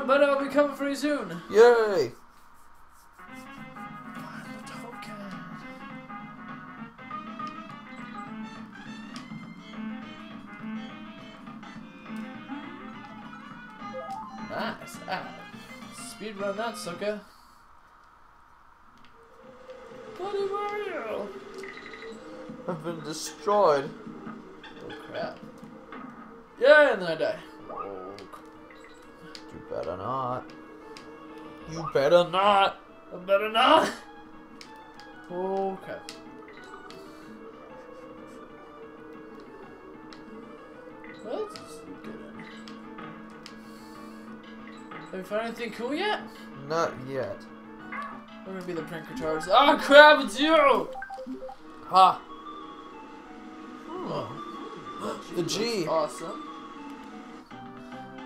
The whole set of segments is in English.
run, but I'll be coming for you soon. Yay! Find the token. Nice. Ah. Speed run that sucker. Bloody Mario! I've been destroyed. Oh crap. Yeah, and then I die. Oh, You better not. You better not. I better not. Okay. let's get in. Have you found anything cool yet? Not yet. Or maybe the prank retards. Oh ah, crap, it's you! Ha! Oh. The G. Awesome.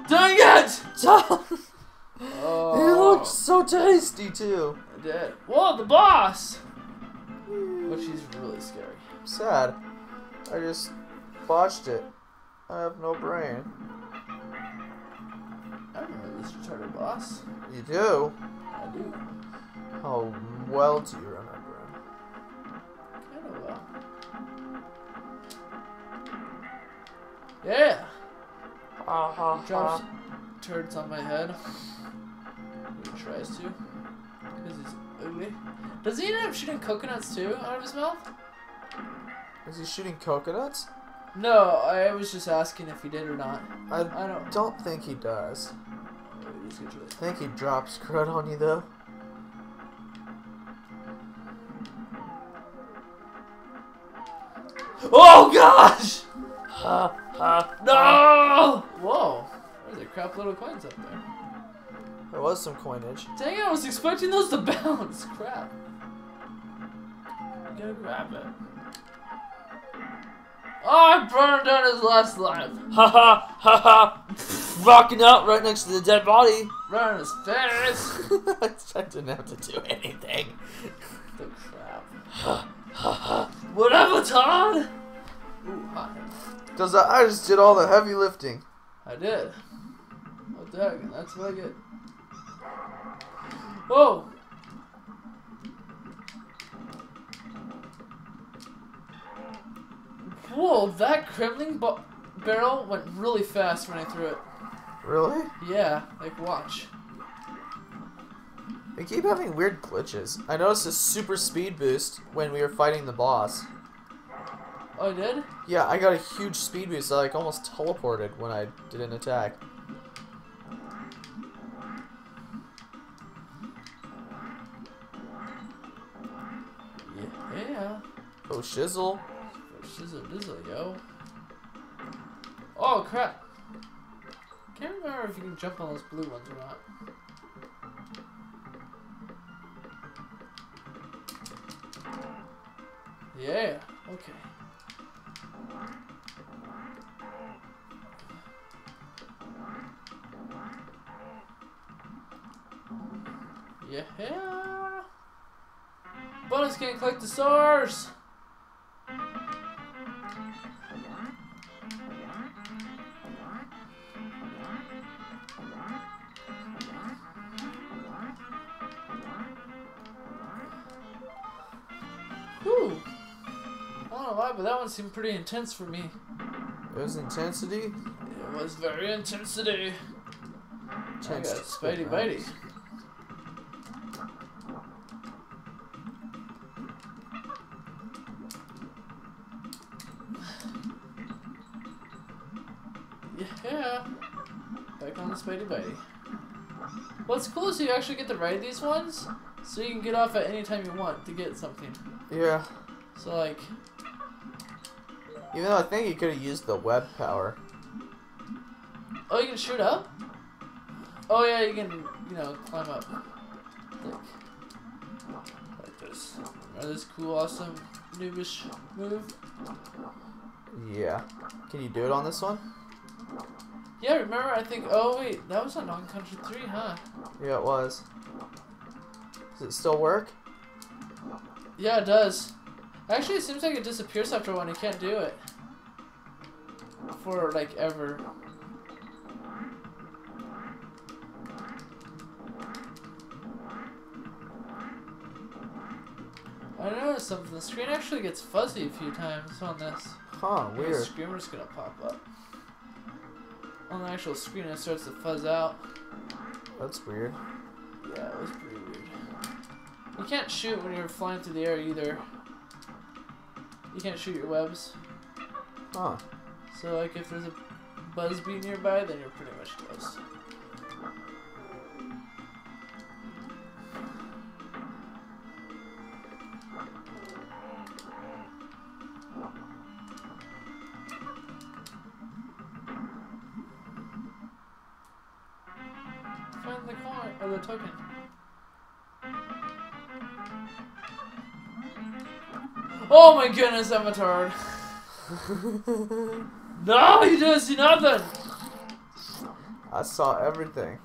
Dang it! it Oh. looks so tasty too. I did. Whoa, the boss! Hmm. But she's really scary. Sad. I just botched it. I have no brain. I remember this retarded boss. You do? I do. How well do you remember him? Kinda well. Yeah! Ha ha He drops uh-huh. turds on my head. He tries to. Because he's ugly. Does he end up shooting coconuts too out of his mouth? Is he shooting coconuts? No, I was just asking if he did or not. I I don't. don't think he does. Wait, just get to this. I think he drops crud on you though. Oh gosh! Ha ha. No! Whoa! There's a crap little coins up there. There was some coinage. Dang it, I was expecting those to bounce. Crap. You gotta grab it. Oh, I him down his last life. Ha ha ha ha. Rocking out right next to the dead body. Right on his face. I didn't have to do anything. the crap. Ha ha ha. Whatever, Todd! Ooh, hot. Cause I I just did all the heavy lifting. I did. Dang, that's really good. Whoa! Whoa, that Kremling ba- barrel went really fast when I threw it. Really? Yeah, like watch. We keep having weird glitches. I noticed a super speed boost when we were fighting the boss. Oh, I did? Yeah, I got a huge speed boost. I like almost teleported when I did an attack. Shizzle. Shizzle dizzle, yo. Oh, crap. Can't remember if you can jump on those blue ones or not. Yeah, okay. Yeah. Bonus can collect the stars. But that one seemed pretty intense for me. It was intensity. It was very intensity. I got Spidey Bitey. Yeah. Back on the Spidey Bitey. What's cool is you actually get to ride these ones, so you can get off at any time you want to get something. Yeah. So like, Even though I think he could have used the web power. oh, you can shoot up. Oh yeah, you can, you know, climb up. Like, like this. Remember this cool, awesome, noobish move? Yeah. Can you do it on this one? Yeah, remember? I think. Oh wait, that was on Donkey Country 3, huh? Yeah, it was. Does it still work? Yeah, it does. Actually, it seems like it disappears after one. You can't do it for like ever. I noticed something. The screen actually gets fuzzy a few times on this. Huh, weird. The screamer's gonna pop up. On the actual screen, it starts to fuzz out. That's weird. Yeah, it was pretty weird. You can't shoot when you're flying through the air either. You can't shoot your webs. Huh. So, like, if there's a buzz bee nearby, then you're pretty much toast. Find the coin or the token. Oh my goodness, I'm a turd. No, you didn't see nothing. I saw everything.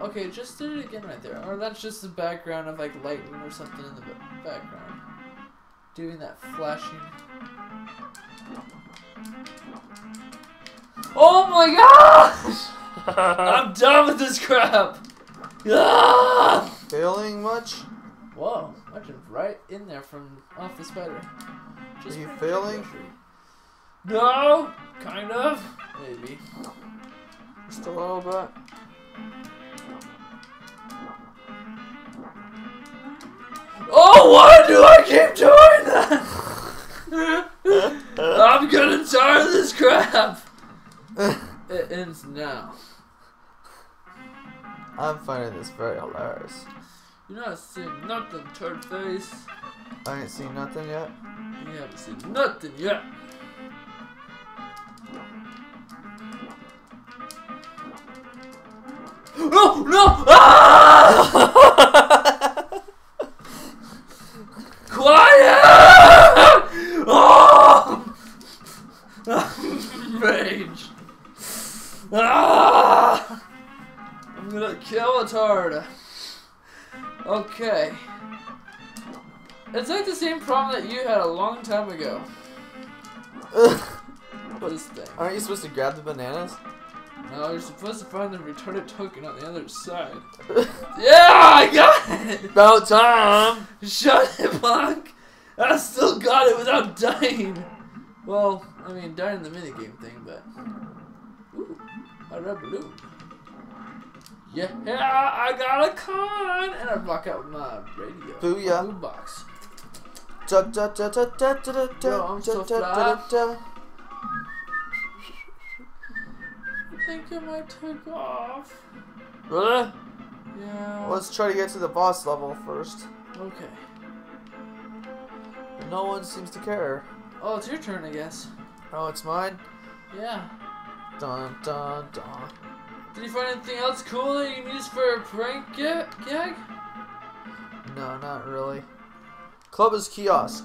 Okay, just did it again right there. Or that's just the background of like lightning or something in the background. Doing that flashing. Oh my gosh! I'm done with this crap! Ah! Failing much? Whoa, I jumped right in there from off the spider. Are you failing? No, kind of. Maybe. Just a little bit. Oh, why do I keep doing that? I'm getting tired of this crap. It ends now. I'm finding this very hilarious. You're not seeing nothing, turd face. I ain't seen nothing yet. You haven't seen nothing yet. No, no! Ah! Quiet! Oh! Rage. Ah! I'm gonna kill a turd. Okay. It's like the same problem that you had a long time ago. This thing. Aren't you supposed to grab the bananas? No, you're supposed to find the retarded token on the other side. Yeah, I got it! About time! Shut it, punk! I still got it without dying! Well, I mean, dying in the minigame thing, but. Ooh, a red balloon. Yeah, I got a con! And I rock out with my radio. Booyah. My boombox. Da, da, da, da, da, da, da, Yo, I'm da, so da, da, da, da. I think I might take off. Really? Yeah. Let's try to get to the boss level first. Okay. No one seems to care. Oh, it's your turn, I guess. Oh, it's mine? Yeah. Dun, dun, dun. Did you find anything else cool that you can use for a prank ga- gag? No, not really. Klubba's Kiosk.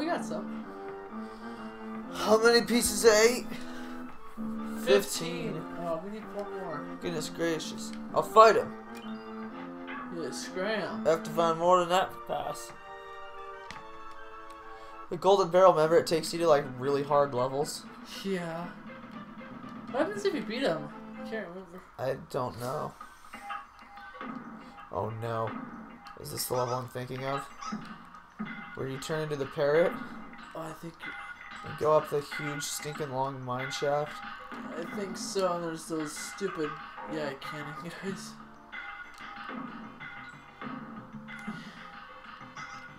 We got some. How many pieces of eight? Fifteen. Oh, we need one more. Goodness gracious. I'll fight him. Yeah, scram. I have to find more than that pass. The golden barrel, remember, it takes you to like really hard levels. Yeah. What happens if you beat him? I can't remember. I don't know. Oh no. Is this the level I'm thinking of? Where you turn into the parrot Oh, I think and go up the huge stinking long mine shaft? I think so. And there's those stupid yeah cannon guys.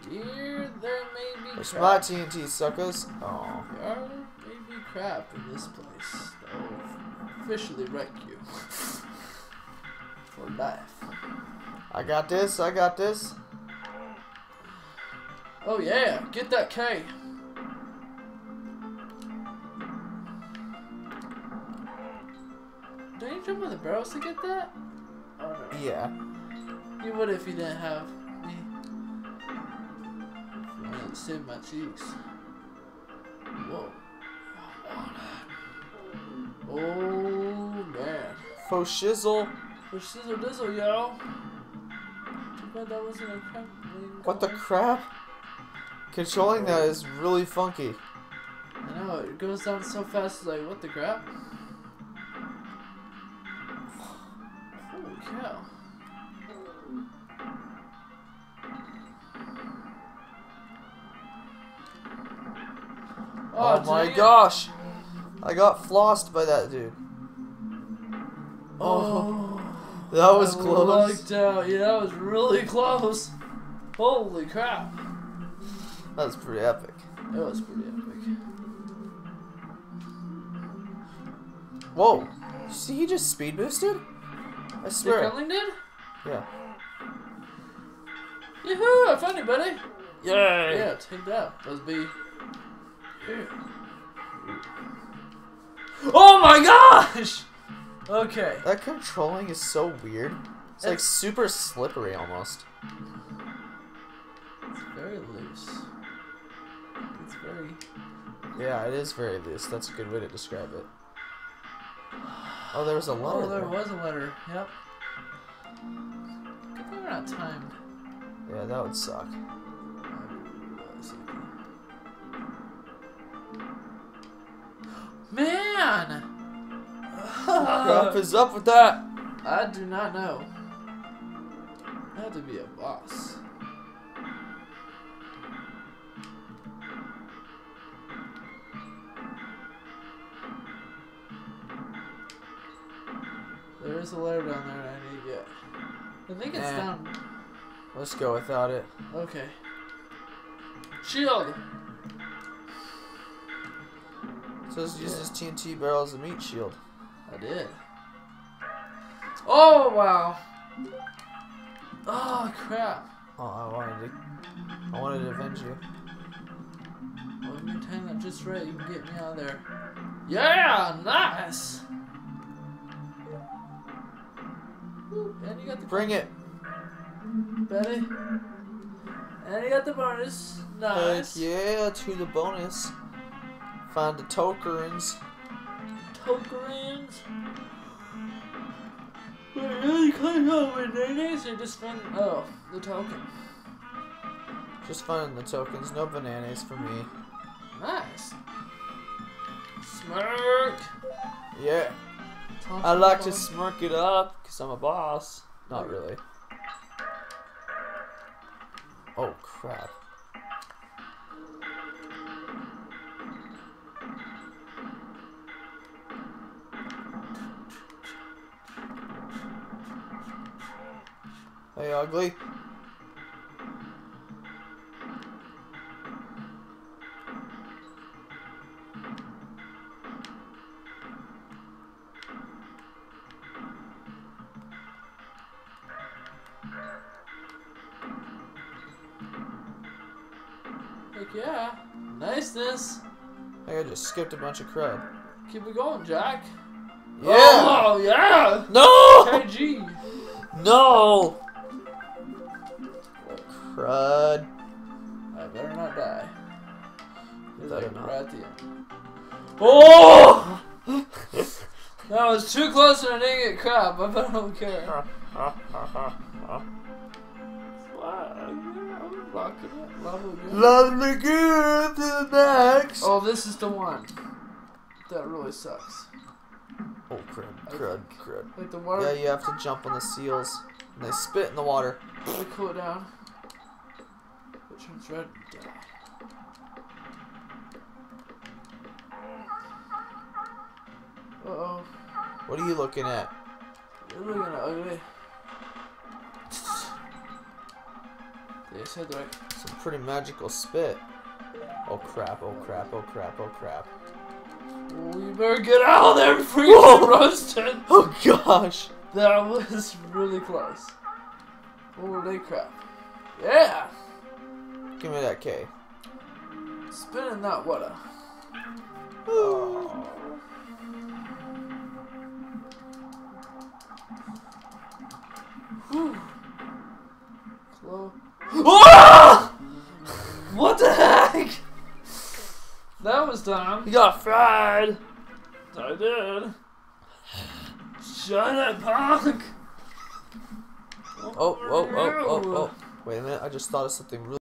Here, there may be There's crap. TNT suckers. Oh. There may be crap in this place that will officially wreck you for life. I got this, I got this. Oh yeah, get that K. Don't you jump on the barrels to get that? Oh no. Yeah. You would if you didn't have me. Wanted to save my cheeks. Whoa. Oh man. Faux shizzle. For sizzle dizzle, yo. Too bad that wasn't a crap. What the crap? Controlling that is really funky. I know, it goes down so fast, it's like, what the crap? cow. Oh, oh, my dang gosh! I got flossed by that dude. Oh, That was I close. out. Yeah, that was really close. Holy crap. That was pretty epic. It was pretty epic. Whoa! See, he just speed boosted? I swear. Dick swear. Cunling did? Yeah. Yoo-hoo, I found you, buddy. Yay! Yeah, take that. Let's be here. Oh my gosh! Okay. That controlling is so weird. It's like super slippery almost. It's very loose. Yeah, it is very loose. That's a good way to describe it. Oh, there was a letter Oh, there there. was a letter. Yep. Good thing we're not timed. Yeah, that would suck. Man! What is up with that? I do not know. I have to be a boss. There is a letter down there that I need to get. I think it's Eh. down. Let's go without it. Okay. Shield! So says uses TNT barrels as a meat shield. I did. Oh, wow. Oh, crap. Oh, I wanted to. I wanted to avenge you. Well, if you time that just right, you can get me out of there. Yeah, nice. And you got the Bring it. Betty. And you got the bonus. Nice. Heck yeah, to the bonus. Find the tokens. Tokerins. Wait, really clean up with names or just find oh the token. Just finding the tokens. No bananas for me. Nice. Smirk. Yeah. I like to Smirk. smirk it up because I'm a boss. Not really. Oh crap. Hey, ugly. Yeah. Niceness. I think I just skipped a bunch of crud. Keep it going, Jack. Yeah. Oh, yeah. No. KG. No. Crud. I better not die. Better not. right at the end. Oh! that was too close and I didn't get crap. I bet I don't care. What? I'm it. Level good. Love me good to the max. Oh, this is the one. That really sucks. Oh, crud, crud, crud. Like the water. Yeah, you have to jump on the seals. And they spit in the water. They cool it down. It turns red. Die. Uh oh. What are you looking at? You're looking ugly. They said the right. Some pretty magical spit. Oh crap, oh crap, oh crap, oh crap. Well, you better get out of there before you get roasted. Oh gosh! That was really close. Holy crap. Yeah! Give me that K. Spinning that water. Oh. Was dumb. You got fried! I did. Shut up, punk! Oh, oh, oh, oh, oh. Wait a minute, I just thought of something really